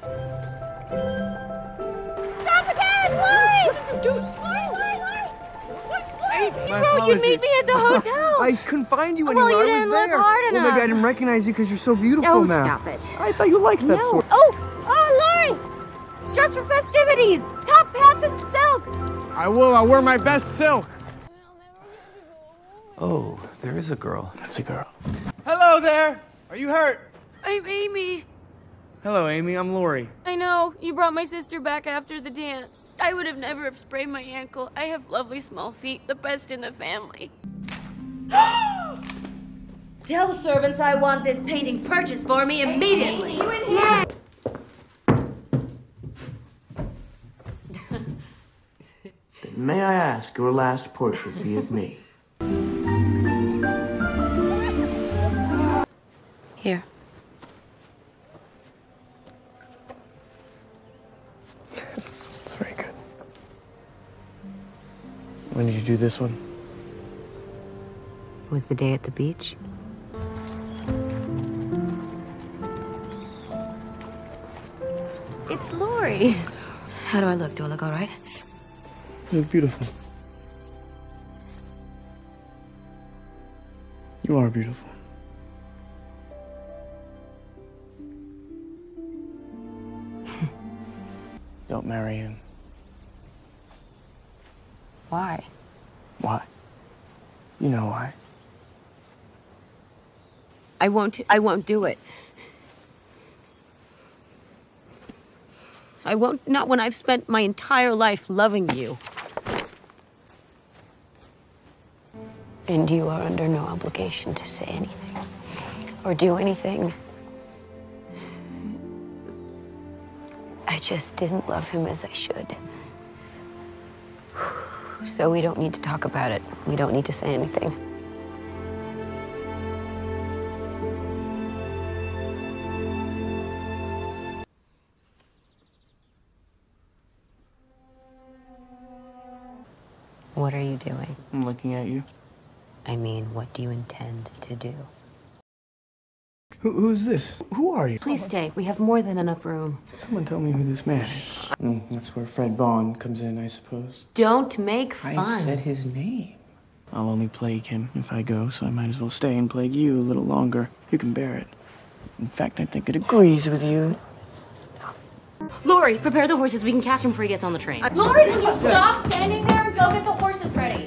Stop the cab, Laurie! Laurie, Laurie, Laurie! What? My No, you meet apologies. me at the hotel. I couldn't find you anywhere. Well, anywhere. you I was didn't look there. hard Well, maybe enough. I didn't recognize you because you're so beautiful oh, now. stop it. I thought you liked that no. sort. Oh, oh, Laurie! Dress for festivities! Top hats and silks! I will. I'll wear my best silk. Oh, there is a girl. That's a girl. Hello there. Are you hurt? I'm Amy. Hello, Amy. I'm Laurie. I know, you brought my sister back after the dance. I would have never have sprained my ankle. I have lovely small feet, the best in the family. Tell the servants I want this painting purchased for me immediately. You in here? May I ask your last portrait be of me? Here. When did you do this one? Was the day at the beach? It's Laurie. How do I look? Do I look all right? You look beautiful. You are beautiful. Don't marry him. Why? Why? You know why. I won't. I won't do it. I won't. Not when I've spent my entire life loving you. And you are under no obligation to say anything or do anything. I just didn't love him as I should. So we don't need to talk about it. We don't need to say anything. What are you doing? I'm looking at you. I mean, what do you intend to do? Who, who's this? Who are you? Please stay. We have more than enough room. Someone tell me who this man is. Mm, that's where Fred Vaughn comes in, I suppose. Don't make fun. I said his name. I'll only plague him if I go, so I might as well stay and plague you a little longer. You can bear it. In fact, I think it agrees with you. Laurie, prepare the horses. We can catch him before he gets on the train. Laurie, can you stop standing there and go get the horses ready?